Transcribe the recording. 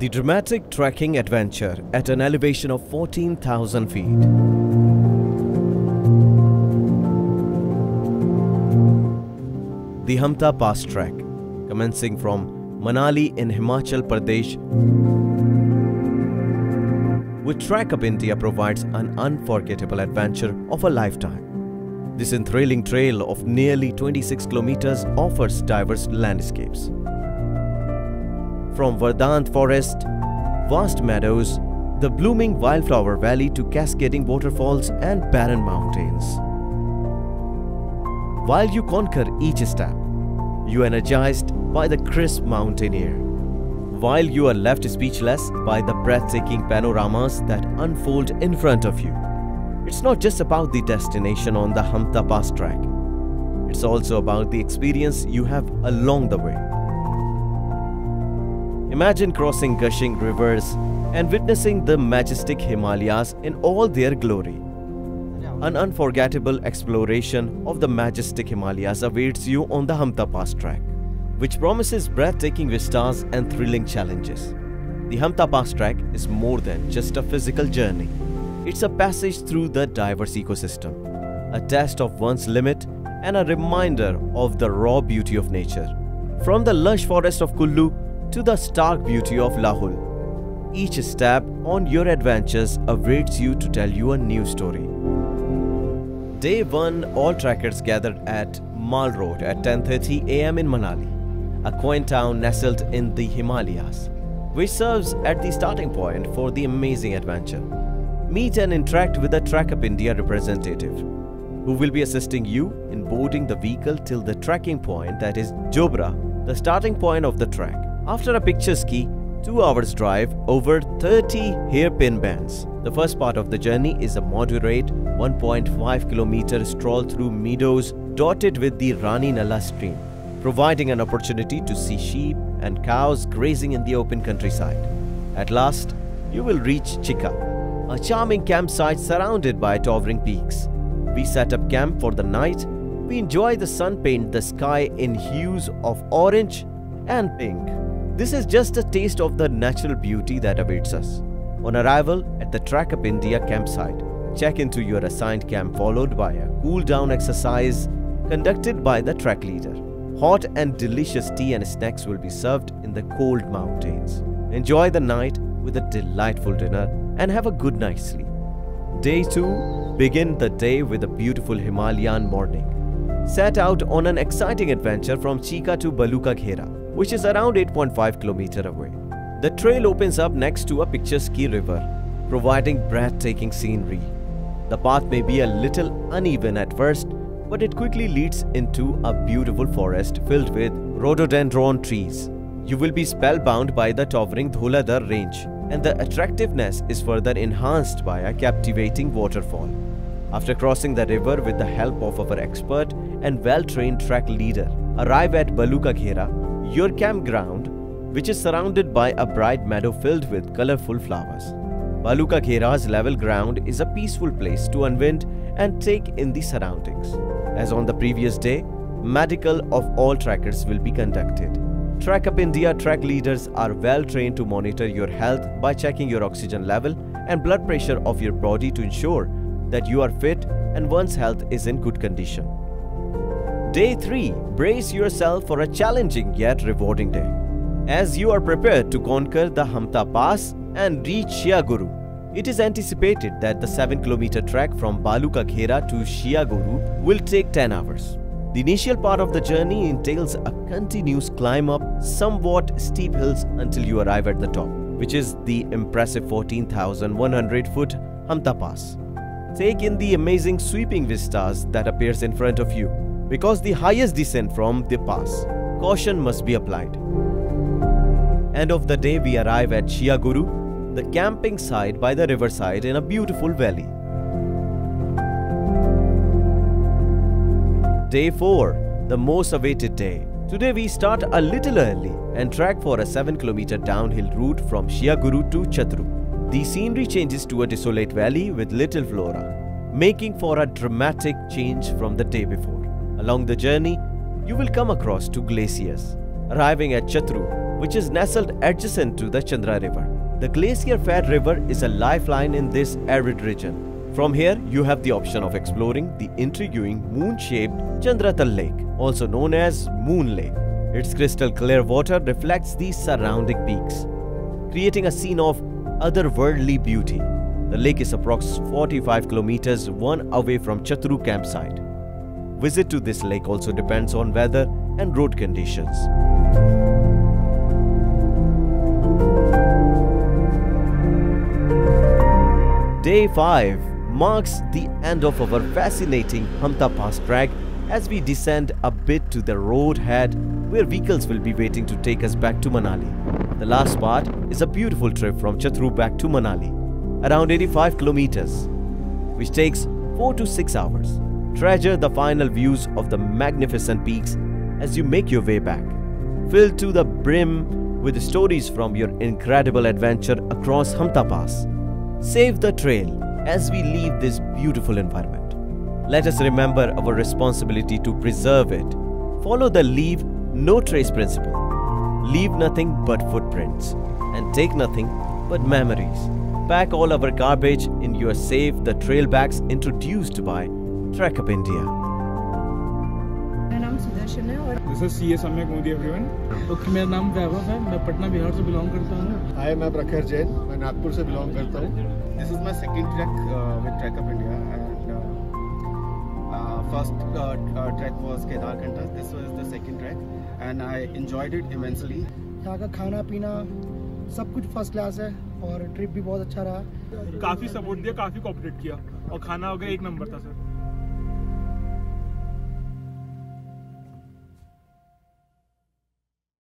The dramatic trekking adventure at an elevation of 14,000 feet. The Hampta Pass Trek, commencing from Manali in Himachal Pradesh, with Trekup India provides an unforgettable adventure of a lifetime. This enthralling trail of nearly 26 kilometers offers diverse landscapes. From Verdant forest, vast meadows, the blooming wildflower valley to cascading waterfalls and barren mountains. While you conquer each step, you are energized by the crisp mountain air. While you are left speechless by the breathtaking panoramas that unfold in front of you. It's not just about the destination on the Hampta Pass track. It's also about the experience you have along the way. Imagine crossing gushing rivers and witnessing the majestic Himalayas in all their glory. An unforgettable exploration of the majestic Himalayas awaits you on the Hampta Pass track, which promises breathtaking vistas and thrilling challenges. The Hampta Pass track is more than just a physical journey. It's a passage through the diverse ecosystem, a test of one's limit and a reminder of the raw beauty of nature. From the lush forest of Kullu to the stark beauty of Lahul, each step on your adventures awaits you to tell you a new story. Day 1, all trackers gathered at Mall Road at 10.30 am in Manali, a quaint town nestled in the Himalayas, which serves at the starting point for the amazing adventure. Meet and interact with a Trekup India representative, who will be assisting you in boarding the vehicle till the tracking point that is Jobra, the starting point of the trek. After a picturesque 2 hours drive over 30 hairpin bends. The first part of the journey is a moderate 1.5 kilometer stroll through meadows dotted with the Rani Nala stream, providing an opportunity to see sheep and cows grazing in the open countryside. At last, you will reach Chika, a charming campsite surrounded by towering peaks. We set up camp for the night. We enjoy the sun paint the sky in hues of orange and pink. This is just a taste of the natural beauty that awaits us. On arrival at the Trekup India campsite, check into your assigned camp followed by a cool down exercise conducted by the track leader. Hot and delicious tea and snacks will be served in the cold mountains. Enjoy the night with a delightful dinner and have a good night's sleep. Day 2 Begin the day with a beautiful Himalayan morning. Set out on an exciting adventure from Chika to Baluka Ghera which is around 8.5 km away. The trail opens up next to a picturesque river, providing breathtaking scenery. The path may be a little uneven at first, but it quickly leads into a beautiful forest filled with rhododendron trees. You will be spellbound by the towering Dhauladhar range, and the attractiveness is further enhanced by a captivating waterfall. After crossing the river with the help of our expert and well-trained track leader, arrive at Baluka Ghera, your campground, which is surrounded by a bright meadow filled with colorful flowers. Baluka Ghera's level ground is a peaceful place to unwind and take in the surroundings. As on the previous day, medical of all trackers will be conducted. Trekup India track leaders are well trained to monitor your health by checking your oxygen level and blood pressure of your body to ensure that you are fit and one's health is in good condition. Day 3 Brace yourself for a challenging yet rewarding day. As you are prepared to conquer the Hampta Pass and reach Shiaguru, it is anticipated that the 7 km trek from Baluka Ghera to Shiaguru will take 10 hours. The initial part of the journey entails a continuous climb up somewhat steep hills until you arrive at the top, which is the impressive 14,100 foot Hampta Pass. Take in the amazing sweeping vistas that appears in front of you. Because the highest descent from the pass, caution must be applied. End of the day we arrive at Shiaguru, the camping site by the riverside in a beautiful valley. Day 4, the most awaited day. Today we start a little early and track for a 7 km downhill route from Shiaguru to Chatru. The scenery changes to a desolate valley with little flora, making for a dramatic change from the day before. Along the journey, you will come across two glaciers. Arriving at Chatru, which is nestled adjacent to the Chandra River. The glacier fed river is a lifeline in this arid region. From here, you have the option of exploring the intriguing moon-shaped Chandratal Lake, also known as Moon Lake. Its crystal clear water reflects the surrounding peaks, creating a scene of otherworldly beauty. The lake is approx 45 kilometers one away from Chatru campsite. Visit to this lake also depends on weather and road conditions. Day 5 marks the end of our fascinating Hampta Pass trek as we descend a bit to the road head where vehicles will be waiting to take us back to Manali. The last part is a beautiful trip from Chatru back to Manali, around 85 kilometers, which takes 4 to 6 hours. Treasure the final views of the magnificent peaks as you make your way back, filled to the brim with stories from your incredible adventure across Hampta Pass. Save the trail as we leave this beautiful environment. Let us remember our responsibility to preserve it. Follow the leave no trace principle. Leave nothing but footprints and take nothing but memories. Pack all our garbage in your Save the Trail bags introduced by Trek Up India. मेरा नाम सुदर्शन है और this is C S सम्यक Modi everyone okay मेरा नाम वैभव है। मैं पटना बिहार से बिलोंग करता हूँ। हाय मैं प्रखर जैन। मैं नागपुर से बिलोंग करता हूँ। This is my second trek uh, with Trek Up India, and uh, uh, first uh, uh, trek was Kedar Kantas. This was the second trek, and I enjoyed it immensely. यहाँ का खाना पीना सब कुछ first class है और trip भी बहुत अच्छा रहा। काफ़ी सपोर्ट दिया काफ़ी कोऑपरेट किया। और खाना वगैरह एक नंबर था सर